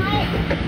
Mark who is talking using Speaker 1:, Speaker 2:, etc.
Speaker 1: Hi.